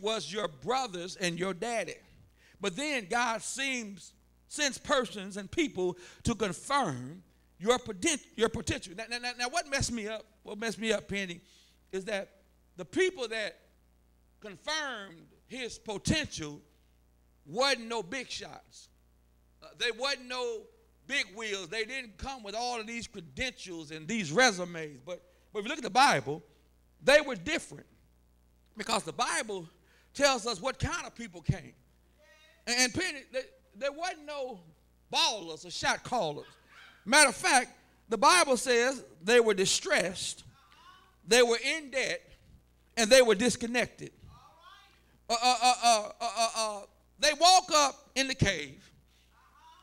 was your brothers and your daddy. But then God seems sends persons and people to confirm your, poten- your potential. Now, now, now, what messed me up, what messed me up, Penny, is that the people that confirmed his potential wasn't no big shots. Uh, they wasn't no big wheels. They didn't come with all of these credentials and these resumes. But, but if you look at the Bible, they were different because the Bible tells us what kind of people came. And, Penny, there wasn't no ballers or shot callers. Matter of fact, the Bible says they were distressed, they were in debt, and they were disconnected. Uh, uh, uh, they walk up in the cave,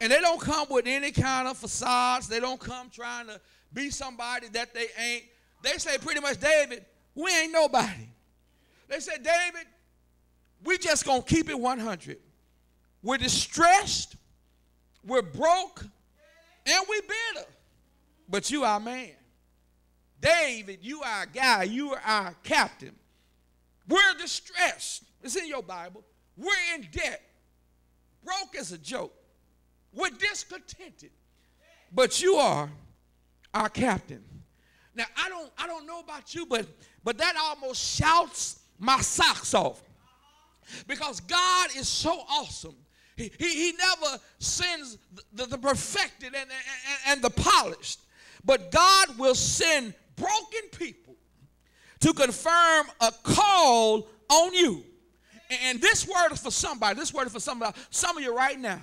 and they don't come with any kind of facades. They don't come trying to be somebody that they ain't. They say pretty much, David, we ain't nobody. They said, David, we just gonna keep it 100. We're distressed, we're broke, and we're bitter. But you are man. David, you are a guy, you are our captain. We're distressed. It's in your Bible. We're in debt. Broke as a joke. We're discontented. But you are our captain. Now I don't I don't know about you, but but that almost shouts my socks off. Because God is so awesome. He, he, he never sends the, the, perfected and, and, and the polished, but God will send broken people to confirm a call on you. And this word is for somebody. This word is for somebody. Some of you right now,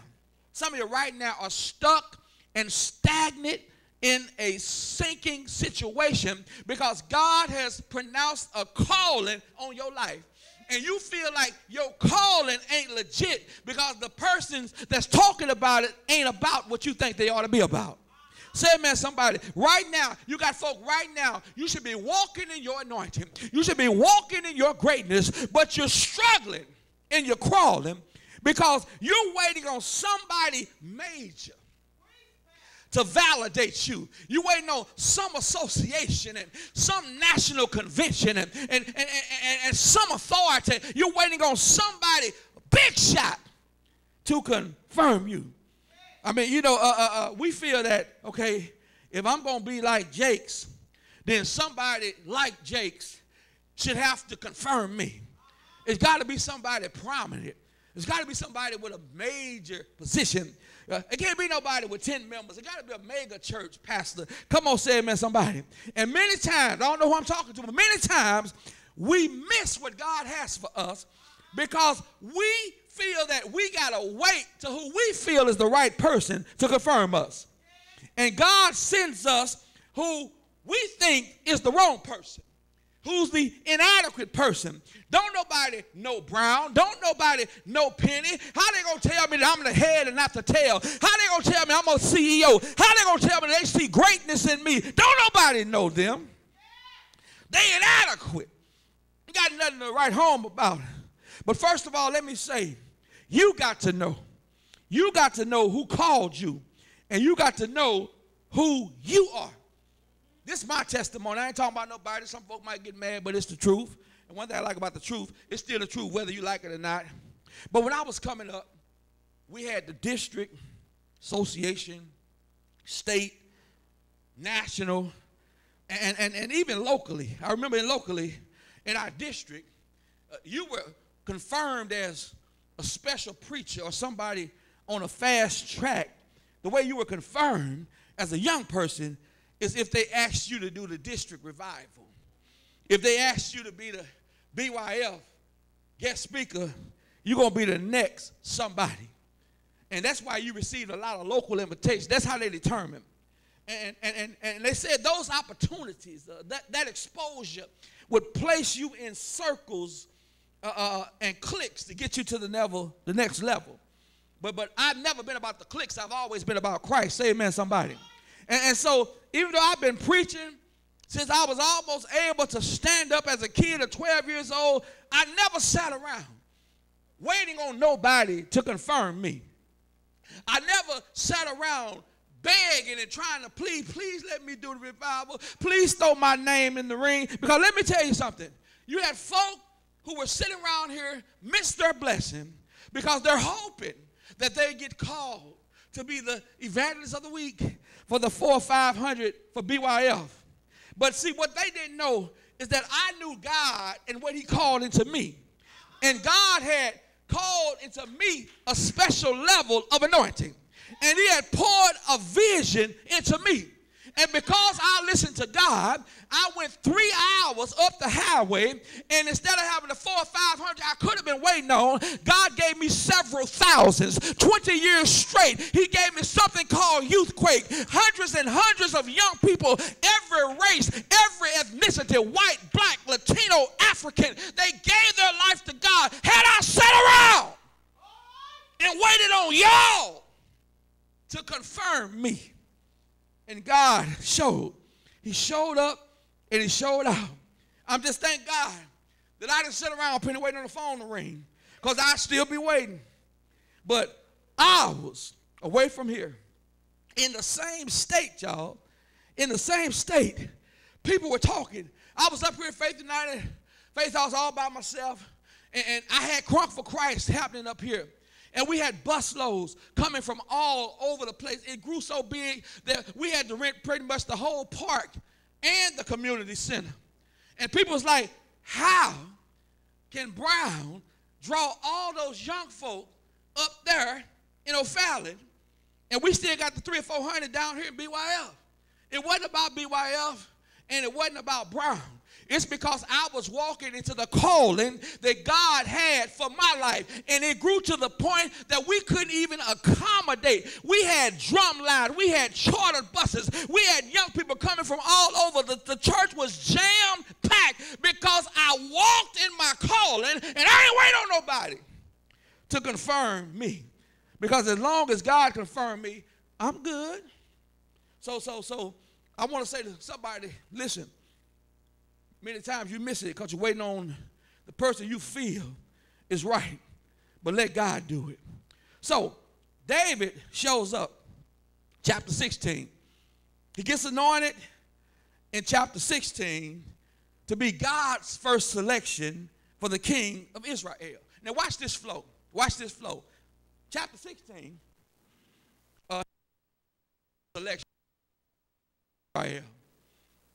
some of you right now are stuck and stagnant in a sinking situation because God has pronounced a calling on your life and you feel like your calling ain't legit because the persons that's talking about it ain't about what you think they ought to be about. Say, man, somebody, right now, you got folk right now, you should be walking in your anointing. You should be walking in your greatness, but you're struggling and you're crawling because you're waiting on somebody major to validate you. You waiting on some association and some national convention and, and, and, and, and some authority. You're waiting on somebody, big shot, to confirm you. I mean, you know, uh, uh, uh, we feel that, okay, if I'm going to be like Jakes, then somebody like Jakes should have to confirm me. It's got to be somebody prominent. It's got to be somebody with a major position. Uh, it can't be nobody with 10 members. It got to be a mega church pastor. Come on, say amen, somebody. And many times, I don't know who I'm talking to, but many times we miss what God has for us because we feel that we got to wait to who we feel is the right person to confirm us. And God sends us who we think is the wrong person who's the inadequate person. Don't nobody know Brown. Don't nobody know Penny. How they gonna tell me that I'm the head and not the tail? How they gonna tell me I'm a CEO? How they gonna tell me they see greatness in me? Don't nobody know them. They inadequate. You got nothing to write home about. But first of all, let me say, you got to know. You got to know who called you, and you got to know who you are. This is my testimony. I ain't talking about nobody. Some folk might get mad, but it's the truth. And one thing I like about the truth, it's still the truth, whether you like it or not. But when I was coming up, we had the district, association, state, national, and, and, and even locally. I remember locally in our district, uh, you were confirmed as a special preacher or somebody on a fast track. The way you were confirmed as a young person is if they asked you to do the district revival. If they asked you to be the BYF guest speaker, you're going to be the next somebody. And that's why you received a lot of local invitations. That's how they determine. And, and, and, and they said those opportunities, uh, that, that exposure would place you in circles uh, uh, and cliques to get you to the level, the next level. But, but I've never been about the cliques. I've always been about Christ. Say amen, somebody. And, and so, even though I've been preaching since I was almost able to stand up as a kid of 12 years old, I never sat around waiting on nobody to confirm me. I never sat around begging and trying to plead, please let me do the revival. Please throw my name in the ring. Because let me tell you something. You had folk who were sitting around here miss their blessing because they're hoping that they get called to be the evangelist of the week for the four or five hundred for BYF. But see, what they didn't know is that I knew God and what He called into me. And God had called into me a special level of anointing. And He had poured a vision into me. And because I listened to God, I went three hours up the highway, and instead of having the four or five hundred I could have been waiting on, God gave me several thousands. 20 years straight, He gave me something called Youthquake. Hundreds and hundreds of young people, every race, every ethnicity, white, black, Latino, African, they gave their life to God. Had I sat around and waited on y'all to confirm me, and God showed. He showed up and he showed out. I'm just thank God that I didn't sit around penny waiting on the phone to ring because I'd still be waiting. But hours away from here, in the same state, y'all, in the same state, people were talking. I was up here at Faith United, Faith House all by myself, and, and I had Crunk for Christ happening up here. And we had busloads coming from all over the place. It grew so big that we had to rent pretty much the whole park and the community center. And people was like, how can Brown draw all those young folk up there in O'Fallon and we still got the three or four hundred down here in BYF? It wasn't about BYF and it wasn't about Brown. It's because I was walking into the calling that God had for my life. And it grew to the point that we couldn't even accommodate. We had drum lines, we had chartered buses, we had young people coming from all over. The, the church was jam packed because I walked in my calling and I ain't waiting on nobody to confirm me. Because as long as God confirmed me, I'm good. So, so, so I want to say to somebody, listen. Many times you miss it because you're waiting on the person you feel is right. But let God do it. So David shows up, chapter 16. He gets anointed in chapter 16 to be God's first selection for the king of Israel. Now watch this flow. Watch this flow. Chapter 16, uh, selection Israel.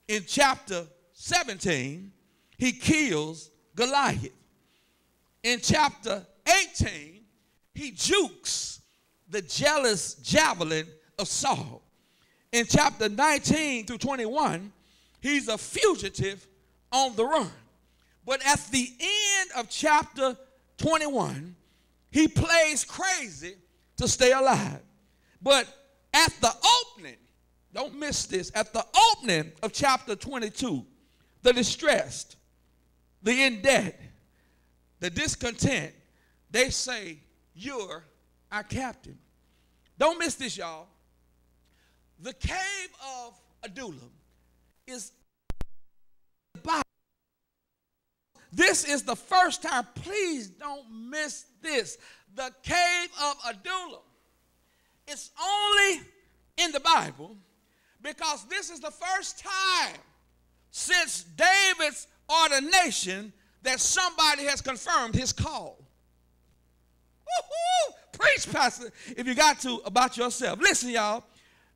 In chapter 17, he kills Goliath. In chapter 18, he jukes the jealous javelin of Saul. In chapter 19 through 21, he's a fugitive on the run. But at the end of chapter 21, he plays crazy to stay alive. But at the opening, don't miss this, at the opening of chapter 22, the distressed, the in debt, the discontent, they say, You're our captain. Don't miss this, y'all. The cave of Adullam is This is the first time. Please don't miss this. The cave of Adullam. It's only in the Bible because this is the first time since David's ordination that somebody has confirmed his call. Woo-hoo! Preach, Pastor, if you got to, about yourself. Listen, y'all,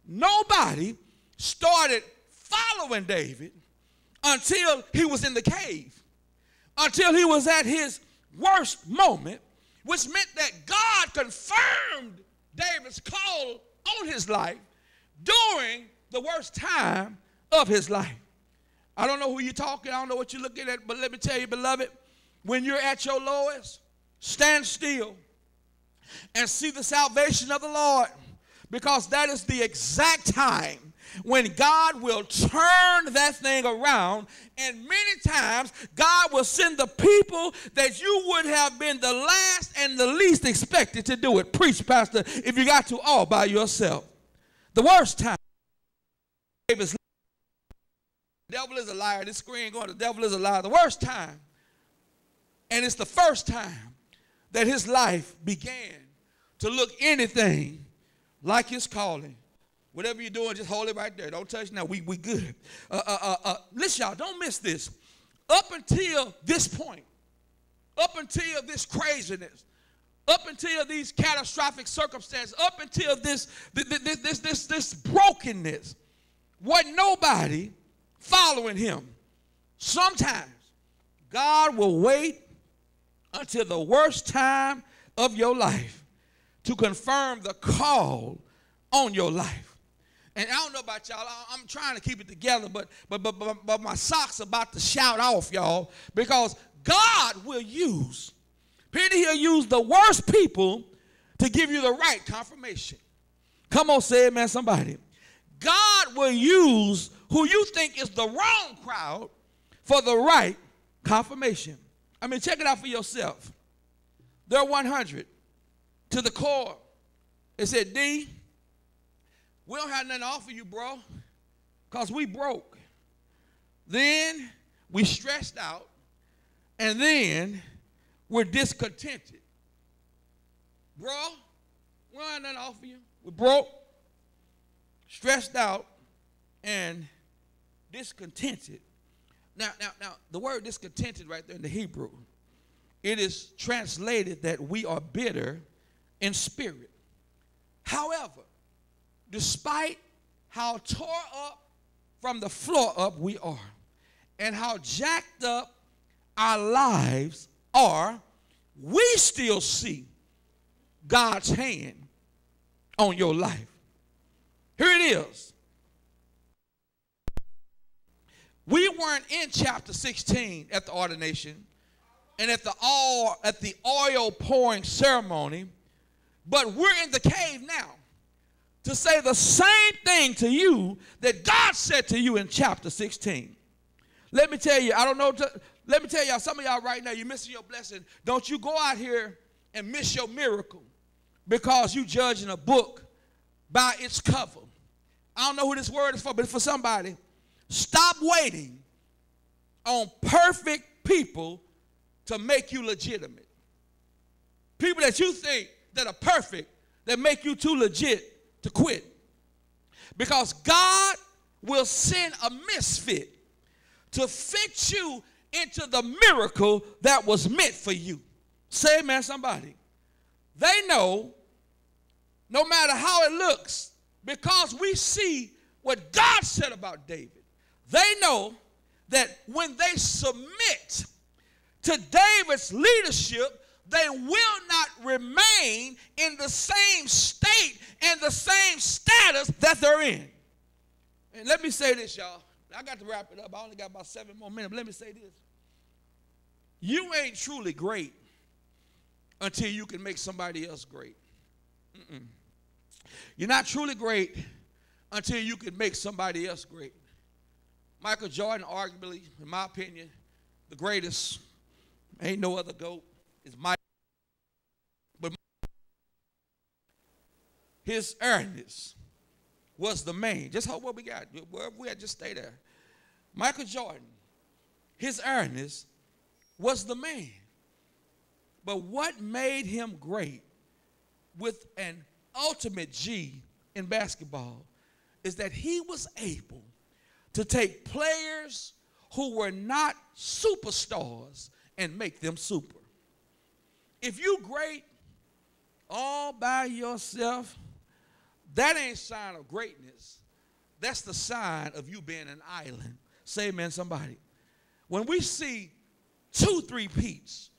nobody started following David until he was in the cave, until he was at his worst moment, which meant that God confirmed David's call on his life during the worst time of his life. I don't know who you're talking, I don't know what you're looking at, but let me tell you, beloved, when you're at your lowest, stand still and see the salvation of the Lord because that is the exact time when God will turn that thing around. And many times, God will send the people that you would have been the last and the least expected to do it. Preach, Pastor, if you got to all by yourself. The worst time devil is a liar. This screen going, the devil is a liar. The worst time. And it's the first time that his life began to look anything like his calling. Whatever you're doing, just hold it right there. Don't touch now. We, we good. Uh, uh, uh, uh, listen, y'all, don't miss this. Up until this point, up until this craziness, up until these catastrophic circumstances, up until this, this, this, this, this, brokenness, wasn't nobody following him. Sometimes God will wait until the worst time of your life to confirm the call on your life. And I don't know about y'all. I'm trying to keep it together, but but but but, my socks about to shout off, y'all, because God will use. Peter, he'll use the worst people to give you the right confirmation. Come on, say it, man, somebody. God will use who you think is the wrong crowd for the right confirmation. I mean, check it out for yourself. They're 100 to the core. It said, D, we don't have nothing to offer you, bro, because we broke. Then we stressed out, and then we're discontented. Bro, we don't have nothing to offer you. We broke, stressed out, and discontented. Now, now, now, the word discontented right there in the Hebrew, it is translated that we are bitter in spirit. However, despite how tore up from the floor up we are, and how jacked up our lives are, we still see God's hand on your life. Here it is. We weren't in chapter 16 at the ordination and at the all at the oil pouring ceremony, but we're in the cave now to say the same thing to you that God said to you in chapter 16. Let me tell you, I don't know, let me tell y'all, some of y'all right now, you're missing your blessing. Don't you go out here and miss your miracle because you judging a book by its cover. I don't know who this word is for, but it's for somebody. Stop waiting on perfect people to make you legitimate. People that you think that are perfect, that make you too legit to quit. Because God will send a misfit to fit you into the miracle that was meant for you. Say amen, somebody. They know, no matter how it looks, because we see what God said about David, they know that when they submit to David's leadership, they will not remain in the same state and the same status that they're in. And let me say this, y'all. I got to wrap it up. I only got about seven more minutes. Let me say this. You ain't truly great until you can make somebody else great. Mm-mm. You're not truly great until you can make somebody else great. Michael Jordan, arguably, in my opinion, the greatest. Ain't no other GOAT. Is Mike. But his earnest was the main. Just hold what we got. Wherever we had, just stay there. Michael Jordan, his earnest was the man. But what made him great with an ultimate G in basketball is that he was able to take players who were not superstars and make them super. If you great all by yourself, that ain't sign of greatness. That's the sign of you being an island. Say amen, somebody. When we see two three peats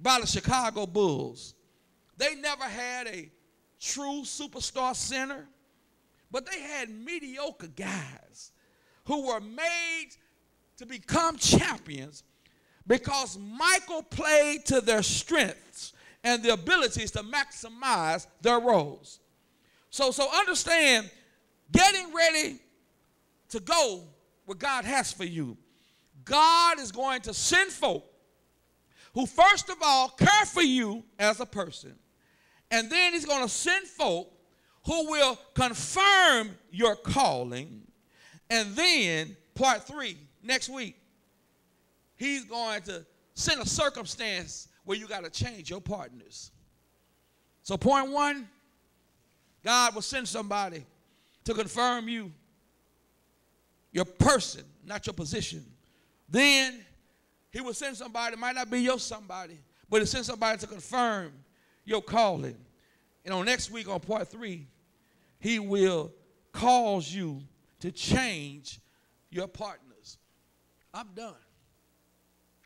by the Chicago Bulls, they never had a true superstar center, but they had mediocre guys who were made to become champions because Michael played to their strengths and the abilities to maximize their roles. So, so understand, getting ready to go where God has for you. God is going to send folk who, first of all, care for you as a person. And then he's going to send folk who will confirm your calling and then, part three, next week, he's going to send a circumstance where you got to change your partners. So, point one, God will send somebody to confirm you, your person, not your position. Then He will send somebody, might not be your somebody, but he'll send somebody to confirm your calling. And on next week, on part three, He will cause you to change your partners. I'm done.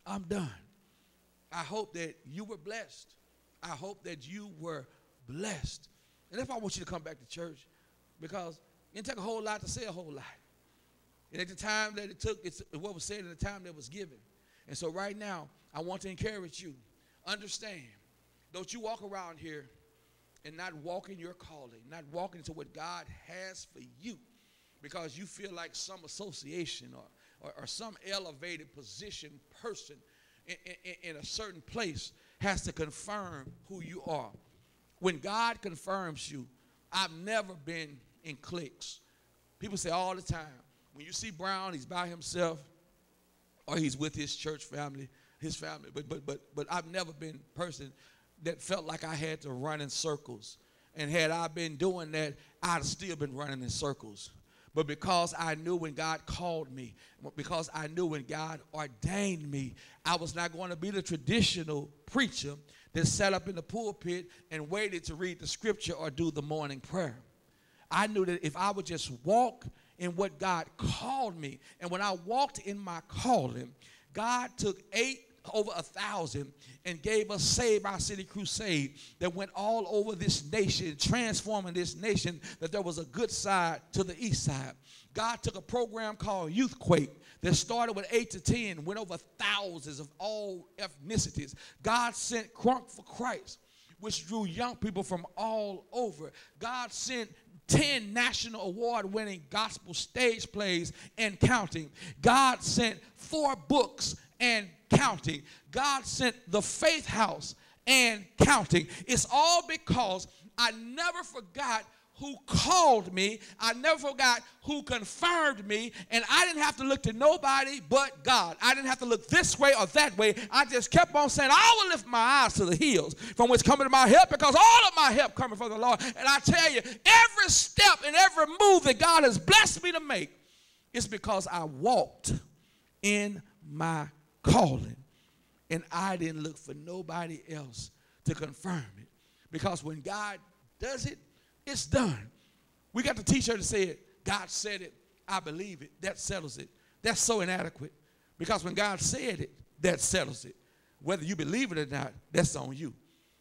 I'm done. I hope that you were blessed. I hope that you were blessed. And if I want you to come back to church, because it didn't take a whole lot to say a whole lot. And at the time that it took, it's what was said at the time that was given. And so right now, I want to encourage you. Understand, don't you walk around here and not walk in your calling, not walking into what God has for you because you feel like some association or, or, or some elevated position person in, in, in a certain place has to confirm who you are. When God confirms you, I've never been in cliques. People say all the time, when you see Brown, he's by himself or he's with his church family, his family. But but but but I've never been a person that felt like I had to run in circles. And had I been doing that, I'd still been running in circles. But because I knew when God called me, because I knew when God ordained me, I was not going to be the traditional preacher that sat up in the pulpit and waited to read the scripture or do the morning prayer. I knew that if I would just walk in what God called me, and when I walked in my calling, God took eight over a thousand and gave us Save Our City Crusade that went all over this nation, transforming this nation, that there was a good side to the east side. God took a program called Youthquake that started with 8 to 10, went over thousands of all ethnicities. God sent Crunk for Christ, which drew young people from all over. God sent 10 national award winning gospel stage plays and counting. God sent four books and counting. God sent the faith house and counting. It's all because I never forgot who called me. I never forgot who confirmed me. And I didn't have to look to nobody but God. I didn't have to look this way or that way. I just kept on saying, I will lift my eyes to the hills from which coming to my help because all of my help coming from the Lord. And I tell you, every step and every move that God has blessed me to make is because I walked in my calling. And I didn't look for nobody else to confirm it. Because when God does it, it's done. We got the t-shirt that said, God said it, I believe it. That settles it. That's so inadequate. Because when God said it, that settles it. Whether you believe it or not, that's on you.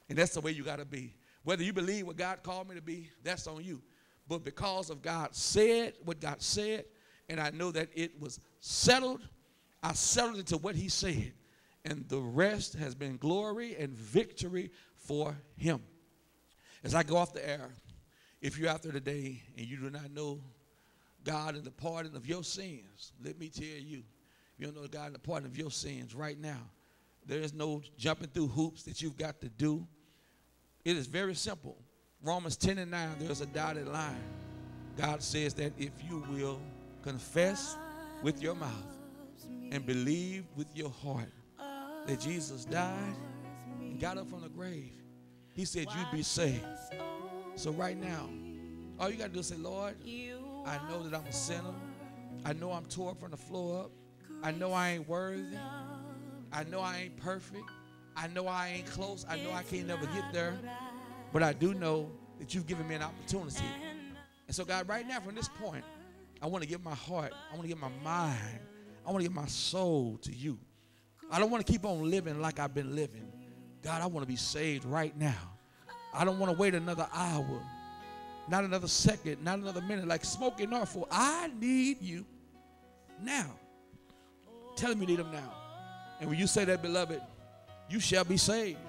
And that's the way you got to be. Whether you believe what God called me to be, that's on you. But because of God said what God said, and I know that it was settled, I settled into what he said. And the rest has been glory and victory for him. As I go off the air, if you're out there today and you do not know God and the pardon of your sins, let me tell you, if you don't know God and the pardon of your sins right now, there is no jumping through hoops that you've got to do. It is very simple. Romans 10 and 9, there's a dotted line. God says that if you will confess with your mouth and believe with your heart that Jesus died and got up from the grave, he said you'd be saved. So right now, all you got to do is say, Lord, I know that I'm a sinner. I know I'm tore from the floor up. I know I ain't worthy. I know I ain't perfect. I know I ain't close. I know I can't never get there. But I do know that you've given me an opportunity. And so, God, right now, from this point, I want to give my heart, I want to give my mind, I want to give my soul to you. I don't want to keep on living like I've been living. God, I want to be saved right now. I don't want to wait another hour, not another second, not another minute, like Smokie Norful. I need you now. Tell him you need him now. And when you say that, beloved, you shall be saved.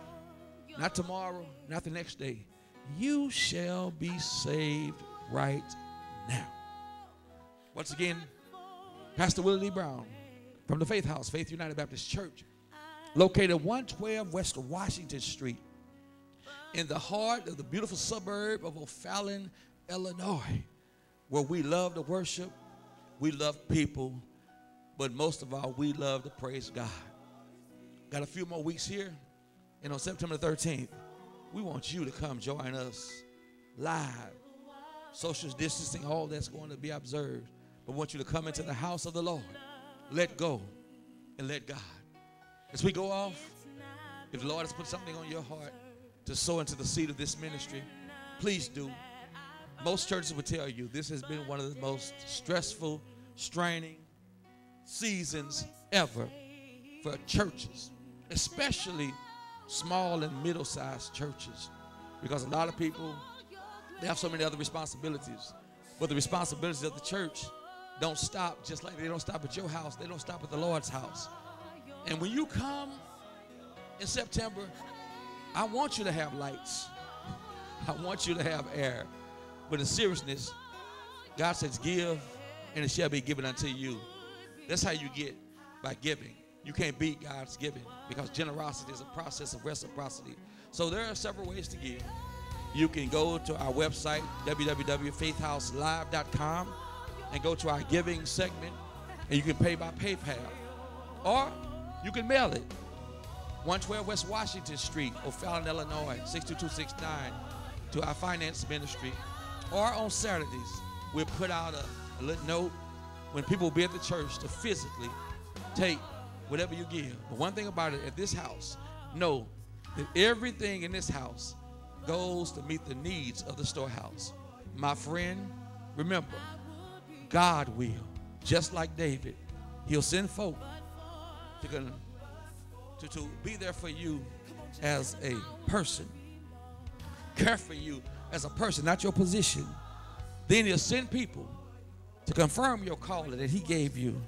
Not tomorrow, not the next day. You shall be saved right now. Once again, Pastor Willie Lee Brown from the Faith House, Faith United Baptist Church, located 112 West Washington Street in the heart of the beautiful suburb of O'Fallon, Illinois, where we love to worship, we love people, but most of all, we love to praise God. Got a few more weeks here, and on September 13th, we want you to come join us live. Social distancing, all that's going to be observed. But want you to come into the house of the Lord. Let go and let God. As we go off, if the Lord has put something on your heart to sow into the seed of this ministry, please do. Most churches will tell you this has been one of the most stressful, straining seasons ever for churches, especially small and middle sized churches, because a lot of people they have so many other responsibilities. But the responsibilities of the church don't stop just like they don't stop at your house, they don't stop at the Lord's house. And when you come in September, I want you to have lights. I want you to have air. But in seriousness, God says, Give, and it shall be given unto you. That's how you get by giving. You can't beat God's giving because generosity is a process of reciprocity. So there are several ways to give. You can go to our website, www.faithhouselive.com, and go to our giving segment, and you can pay by PayPal. Or you can mail it. 112 West Washington Street, O'Fallon, Illinois, 62269, to our finance ministry. Or on Saturdays, we'll put out a, a little note when people will be at the church to physically take whatever you give. But one thing about it, at this house, know that everything in this house goes to meet the needs of the storehouse. My friend, remember, God will, just like David, he'll send folk to, to, to be there for you as a person, care for you as a person, not your position. Then he'll send people to confirm your calling that he gave you.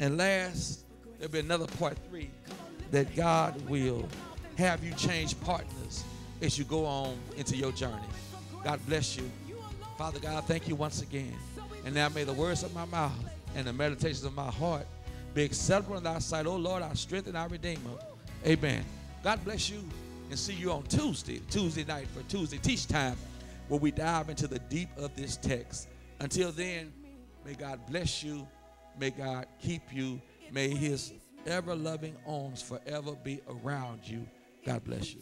And last, there'll be another part three that God will have you change partners as you go on into your journey. God bless you. Father God, thank you once again. And now may the words of my mouth and the meditations of my heart be acceptable in thy sight. Oh Lord, our strength and our redeemer. Amen. God bless you and see you on Tuesday, Tuesday night for Tuesday teach time, where we dive into the deep of this text. Until then, may God bless you. May God keep you. May his ever loving arms forever be around you. God bless you.